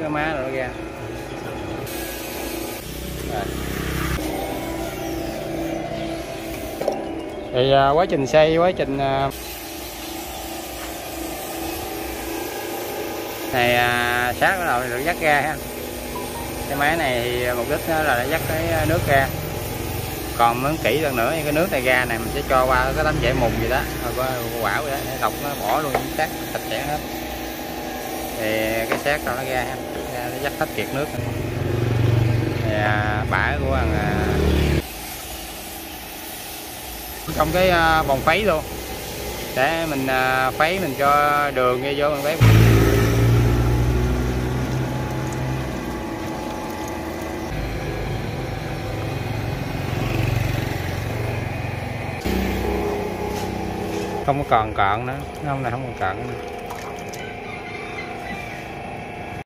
cái má rồi nó ra thì à, quá trình xây quá trình à, này à, sát bắt đầu được dắt ra ha. Cái máy này thì mục đích là để dắt cái nước ra. Còn muốn kỹ hơn nữa cái nước này ra này mình sẽ cho qua cái tấm vải mùng gì đó rồi có quả vậy đó để lọc nó bỏ luôn sát sạch sẽ hết. Thì xét cho nó ra ra nó dắt hết kiệt nước và dạ, bả của thằng à, trong cái à, vòng phấy luôn. Để mình à, phấy, mình cho đường nghe vô mình phấy. Không có còn cọn nữa. Không này không còn cọn nữa.